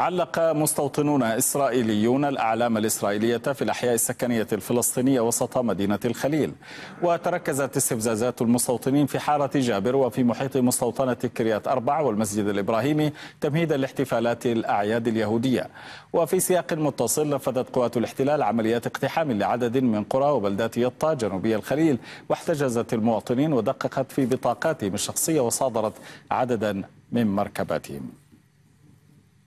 علق مستوطنون إسرائيليون الأعلام الإسرائيلية في الأحياء السكنية الفلسطينية وسط مدينة الخليل. وتركزت استفزازات المستوطنين في حارة جابر وفي محيط مستوطنة كريات أربع والمسجد الإبراهيمي تمهيدا لاحتفالات الأعياد اليهودية. وفي سياق متصل نفذت قوات الاحتلال عمليات اقتحام لعدد من قرى وبلدات يطا جنوبي الخليل واحتجزت المواطنين ودققت في بطاقاتهم الشخصية وصادرت عددا من مركباتهم.